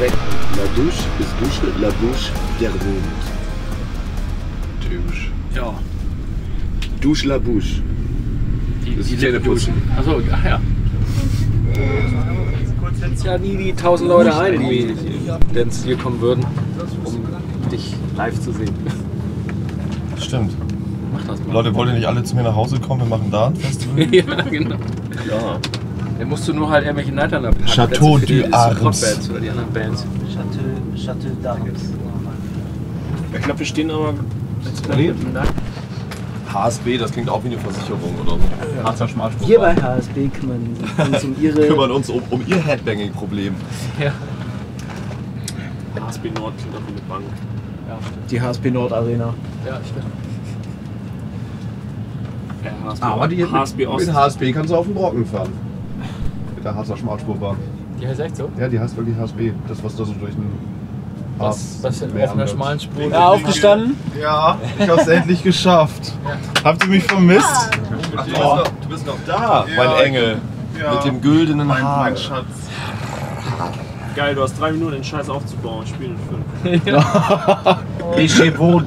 korrekt. La douche ist Dusche, la bouche der Mund. Douche. Ja. Douche la bouche. Die, Das die ist Zähneputzen. Achso, ach ja. Ja, nie die tausend Leute ein, die denn zu dir kommen würden, um dich live zu sehen. Stimmt. Mach das mal. Leute, wollt ihr nicht alle zu mir nach Hause kommen? Wir machen da ein Festival. ja, genau. Ja. Dann musst du nur halt irgendwelche Leitern abpacken. Chateau für die du Arms. Oder die anderen Bands. Chateau, Chateau d'Arms. Ich glaube, wir stehen aber. HSB, das klingt auch wie eine Versicherung oder so. Harzer Schmalspur. Hier bei HSB kümmern uns um Wir ihre. kümmern uns um, um ihr Headbanging-Problem. Ja. HSB Nord klingt auch wie eine Bank. Ja. Die HSB Nord Arena. Ja, stimmt. Äh, HSB, Aber die HSB Ost. mit HSB kannst du auf den Brocken fahren. Mit der Harzer Schmalspurbahn. Die heißt echt so? Ja, die heißt wirklich HSB. Das, was da so durch den Was, was Meer auf einer schmalen Spur. Ja, aufgestanden. Ja, ich hab's endlich geschafft. Habt ihr mich vermisst? Ach, du, bist noch, du bist noch da, Ja. mein Engel. Ja. Mit dem güldenen mein, Haar. mein Schatz. Geil, du hast drei Minuten, den Scheiß aufzubauen. Ich spiele in fünf. Les Chevaux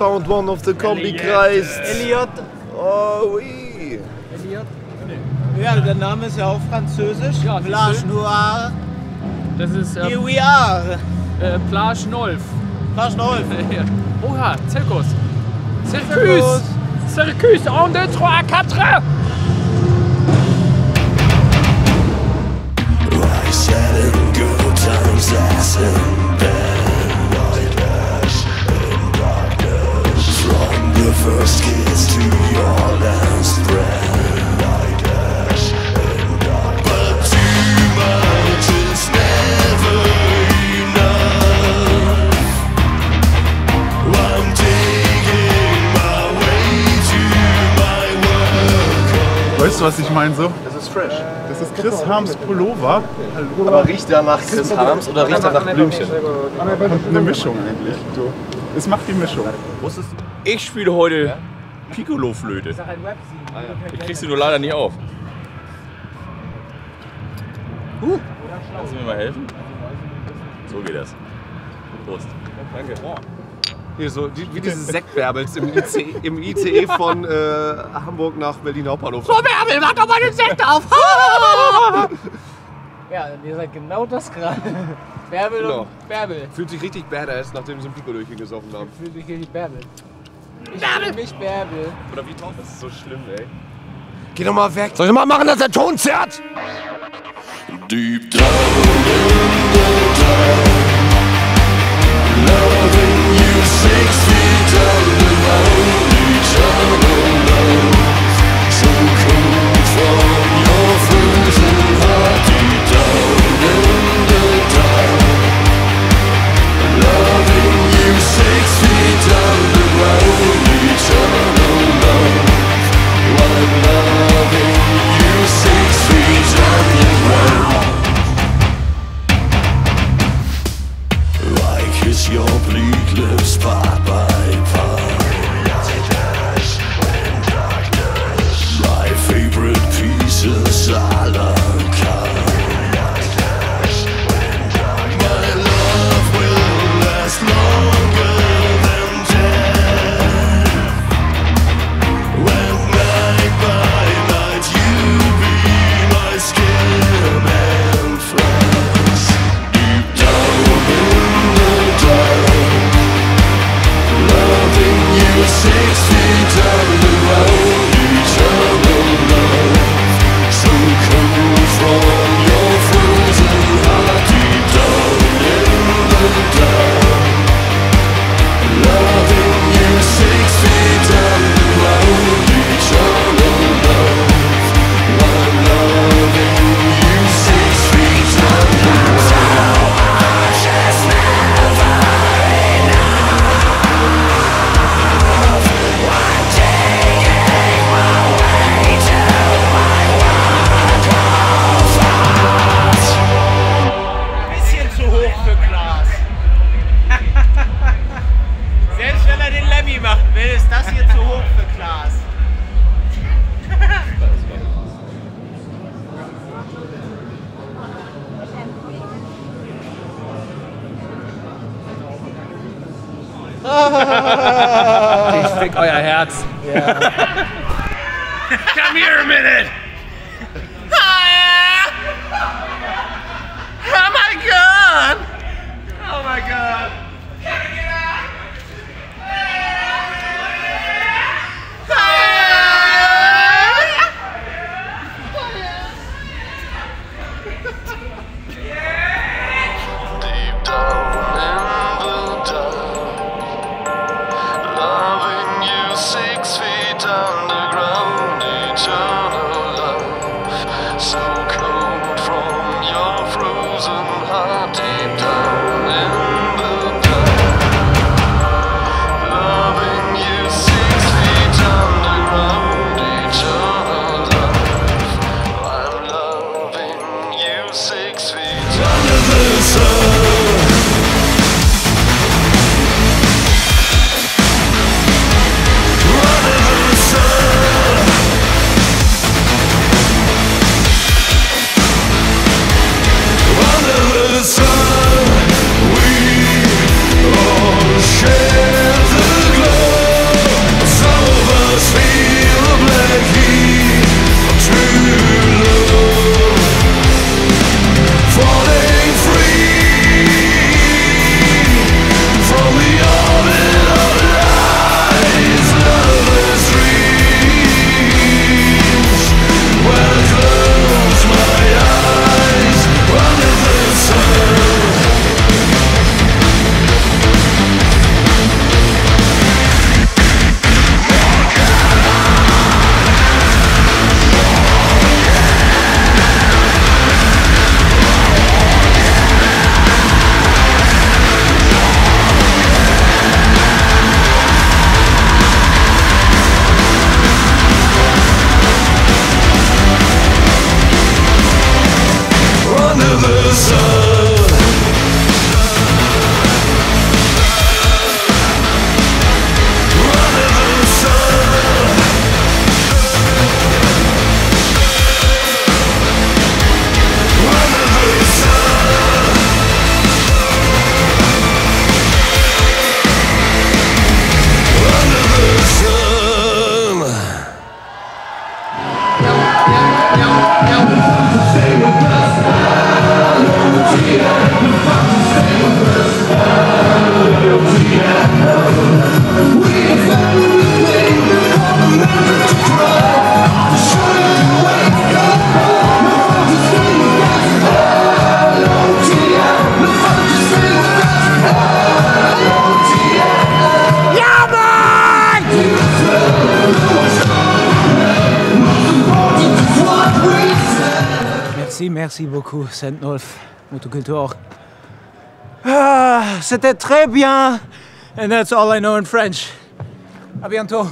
found one of the Kombi Kreis. Elliot. Oh, oui. Ja, der Name ist ja auch französisch. Ja, Plage? Noire. Das ist Here ähm, we are. äh, Plage Nolf. Plage. Ja. Oha, Zirkus. Circus. Circus. En deux, trois, quatre. Weißt du, was ich meine so? Das ist fresh. Das ist Chris Harms Pullover. Aber riecht der nach Chris Harms oder riecht er nach Blümchen? Eine Mischung eigentlich. Es macht die Mischung. Ich spiele heute Piccolo-Flöte. Ich krieg sie nur leider nicht auf. Huh. Kannst du mir mal helfen? So geht das. Prost. Danke. Hier so, wie, wie diese Sektwerbels im ICE, im ICE von äh, Hamburg nach Berlin Hauptbahnhof. So, Werbel, mach doch mal den Sekt auf! Ja, ihr seid genau das gerade. Bärbel Genau. und Bärbel. Fühlt sich richtig badass, nachdem sie ein Pico durchgesoffen haben. Fühlt sich die Bärbel. Ich Bärbel! mich Bärbel. Oder wie taucht das? ist so schlimm, ey. Geh doch mal weg. Soll ich mal machen, dass der Ton zerrt? Deep down in the dark, Will ist das hier zu hoch für Klaas? ich fick euer Herz. Yeah. Come here a minute. Oh my god! merci beaucoup, Saint-Nolf, Motocultor. Ah, c'était très bien. And that's all I know in French. À bientôt.